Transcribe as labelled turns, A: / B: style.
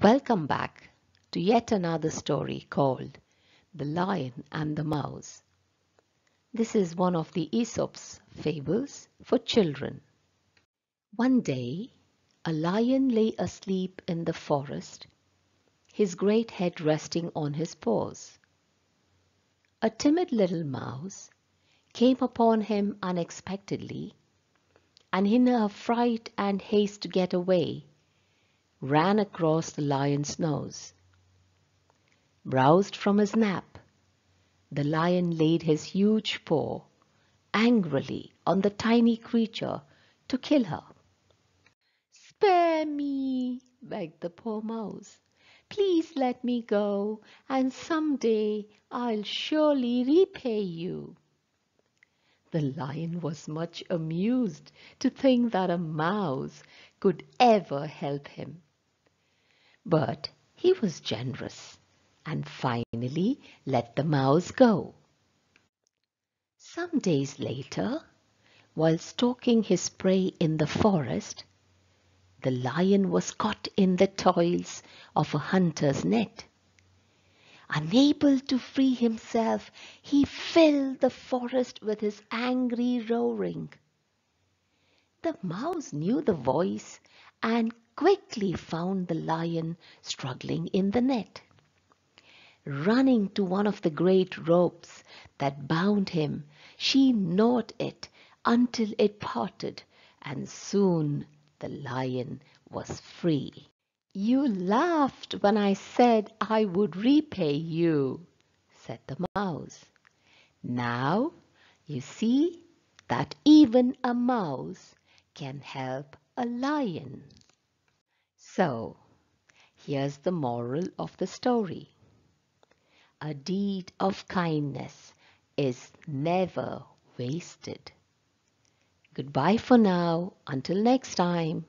A: Welcome back to yet another story called The Lion and the Mouse. This is one of the Aesop's fables for children. One day, a lion lay asleep in the forest, his great head resting on his paws. A timid little mouse came upon him unexpectedly, and in her fright and haste to get away, ran across the lion's nose. Roused from his nap, the lion laid his huge paw angrily on the tiny creature to kill her. Spare me, begged the poor mouse. Please let me go, and some day I'll surely repay you. The lion was much amused to think that a mouse could ever help him. But he was generous and finally let the mouse go. Some days later, while stalking his prey in the forest, the lion was caught in the toils of a hunter's net. Unable to free himself, he filled the forest with his angry roaring. The mouse knew the voice and quickly found the lion struggling in the net. Running to one of the great ropes that bound him, she gnawed it until it parted, and soon the lion was free. You laughed when I said I would repay you, said the mouse. Now you see that even a mouse can help a lion. So, here's the moral of the story. A deed of kindness is never wasted. Goodbye for now. Until next time.